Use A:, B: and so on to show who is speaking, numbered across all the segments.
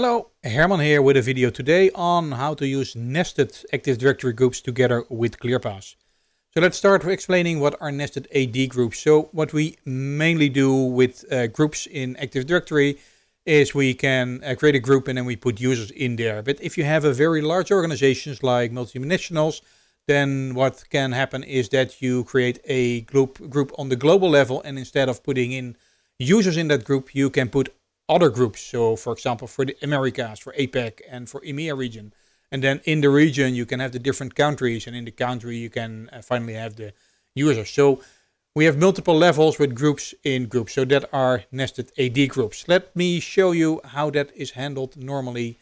A: Hello, Herman here with a video today on how to use nested Active Directory groups together with ClearPass. So let's start with explaining what are nested AD groups. So what we mainly do with uh, groups in Active Directory is we can uh, create a group and then we put users in there. But if you have a very large organizations like multinationals, then what can happen is that you create a group group on the global level and instead of putting in users in that group, you can put other groups. So for example, for the Americas, for APAC, and for EMEA region. And then in the region, you can have the different countries and in the country, you can uh, finally have the users. So we have multiple levels with groups in groups. So that are nested AD groups. Let me show you how that is handled normally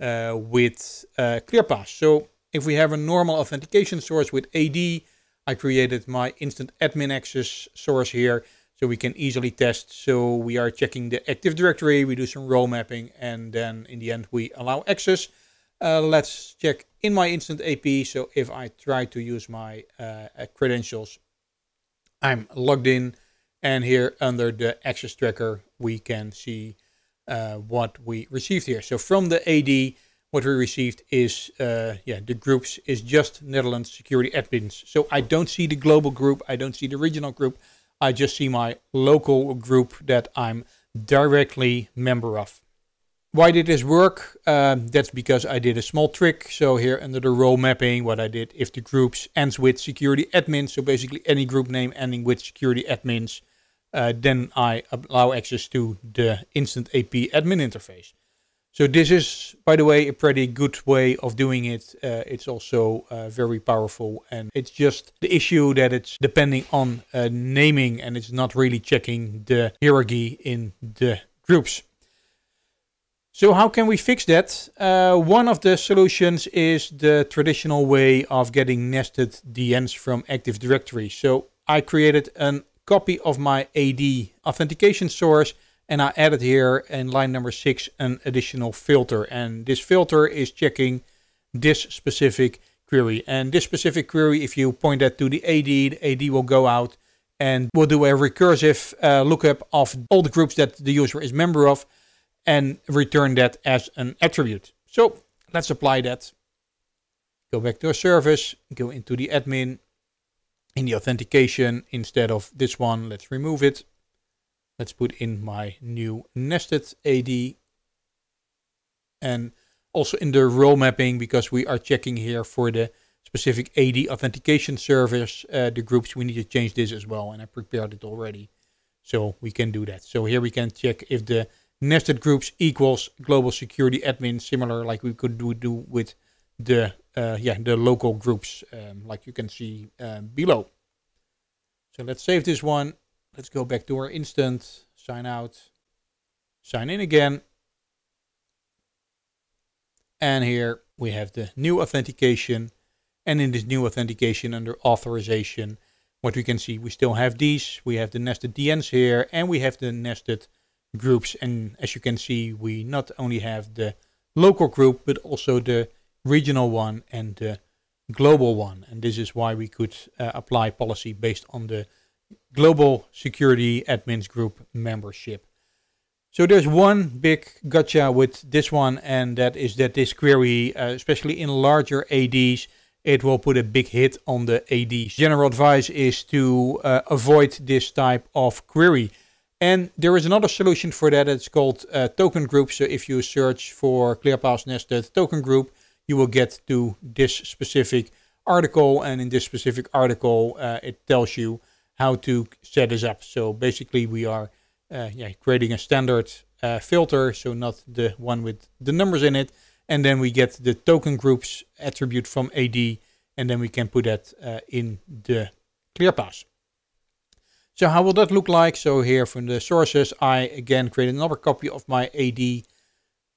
A: uh, with uh, ClearPass. So if we have a normal authentication source with AD, I created my instant admin access source here so we can easily test. So we are checking the Active Directory, we do some role mapping, and then in the end we allow access. Uh, let's check in my instant AP. So if I try to use my uh, credentials, I'm logged in and here under the access tracker, we can see uh, what we received here. So from the AD, what we received is, uh, yeah, the groups is just Netherlands security admins. So I don't see the global group. I don't see the regional group. I just see my local group that I'm directly member of. Why did this work? Um, that's because I did a small trick. So here under the role mapping, what I did, if the groups ends with security admins, so basically any group name ending with security admins, uh, then I allow access to the instant AP admin interface. So this is, by the way, a pretty good way of doing it. Uh, it's also uh, very powerful and it's just the issue that it's depending on uh, naming and it's not really checking the hierarchy in the groups. So how can we fix that? Uh, one of the solutions is the traditional way of getting nested DNs from Active Directory. So I created a copy of my AD authentication source and I added here in line number six an additional filter. And this filter is checking this specific query. And this specific query, if you point that to the AD, the AD will go out and will do a recursive uh, lookup of all the groups that the user is member of and return that as an attribute. So let's apply that. Go back to our service, go into the admin, in the authentication, instead of this one, let's remove it. Let's put in my new nested AD. And also in the role mapping, because we are checking here for the specific AD authentication service, uh, the groups, we need to change this as well. And I prepared it already. So we can do that. So here we can check if the nested groups equals global security admin, similar like we could do, do with the uh, yeah the local groups, um, like you can see uh, below. So let's save this one Let's go back to our instant, sign out, sign in again. And here we have the new authentication. And in this new authentication under authorization, what we can see, we still have these. We have the nested DNs here and we have the nested groups. And as you can see, we not only have the local group, but also the regional one and the global one. And this is why we could uh, apply policy based on the global security admins group membership. So there's one big gotcha with this one, and that is that this query, uh, especially in larger ADs, it will put a big hit on the ADs. General advice is to uh, avoid this type of query. And there is another solution for that. It's called uh, token group. So if you search for ClearPass nested token group, you will get to this specific article. And in this specific article, uh, it tells you how to set this up. So basically we are uh, yeah, creating a standard uh, filter, so not the one with the numbers in it. And then we get the token groups attribute from AD, and then we can put that uh, in the ClearPass. So how will that look like? So here from the sources, I again created another copy of my AD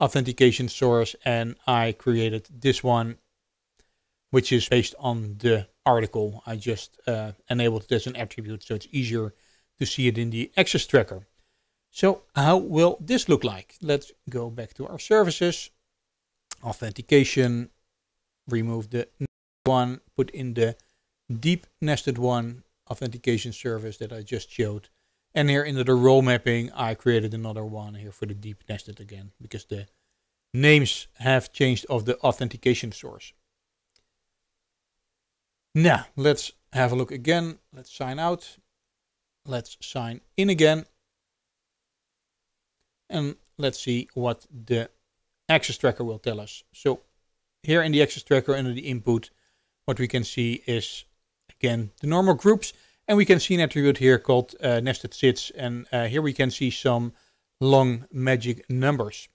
A: authentication source, and I created this one, which is based on the article. I just uh, enabled it as an attribute so it's easier to see it in the access tracker. So how will this look like? Let's go back to our services, authentication, remove the one, put in the deep nested one authentication service that I just showed. And here in the role mapping, I created another one here for the deep nested again, because the names have changed of the authentication source. Now, let's have a look again. Let's sign out. Let's sign in again. And let's see what the access tracker will tell us. So here in the access tracker under the input, what we can see is again the normal groups and we can see an attribute here called uh, nested SIDs and uh, here we can see some long magic numbers.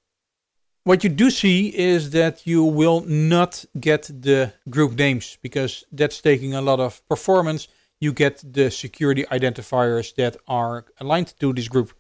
A: What you do see is that you will not get the group names because that's taking a lot of performance. You get the security identifiers that are aligned to this group.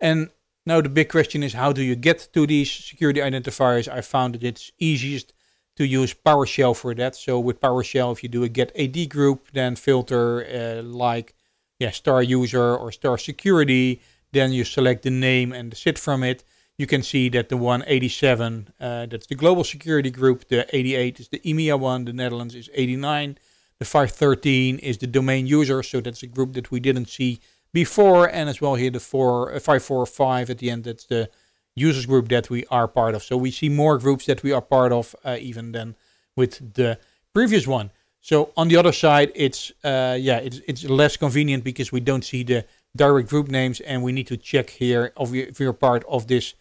A: And now the big question is how do you get to these security identifiers? I found that it's easiest to use PowerShell for that. So with PowerShell, if you do a get AD group, then filter uh, like yeah star user or star security, then you select the name and the SID from it. You can see that the 187, uh, that's the global security group. The 88 is the EMEA one. The Netherlands is 89. The 513 is the domain user. So that's a group that we didn't see before. And as well here the 4, uh, 545 at the end, that's the users group that we are part of. So we see more groups that we are part of uh, even than with the previous one. So on the other side, it's uh, yeah, it's it's less convenient because we don't see the direct group names, and we need to check here if we're part of this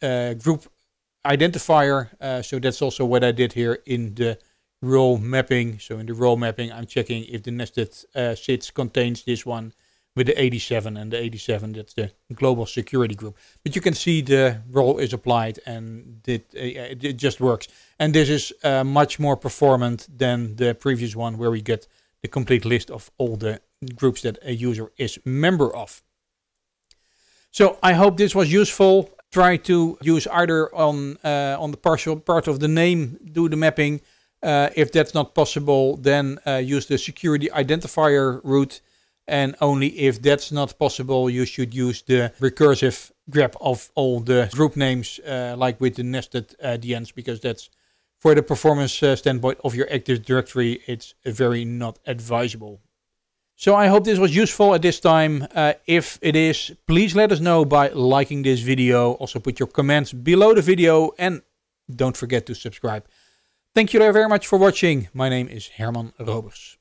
A: group identifier. Uh, so that's also what I did here in the role mapping. So in the role mapping, I'm checking if the nested uh, SIDs contains this one with the 87 and the 87 that's the global security group but you can see the role is applied and it, uh, it just works and this is uh, much more performant than the previous one where we get the complete list of all the groups that a user is member of so i hope this was useful try to use either on uh, on the partial part of the name do the mapping uh, if that's not possible then uh, use the security identifier route and only if that's not possible, you should use the recursive grab of all the group names, uh, like with the nested uh, DNs, because that's for the performance uh, standpoint of your Active Directory, it's very not advisable. So I hope this was useful at this time. Uh, if it is, please let us know by liking this video. Also put your comments below the video and don't forget to subscribe. Thank you very much for watching. My name is Herman Robers.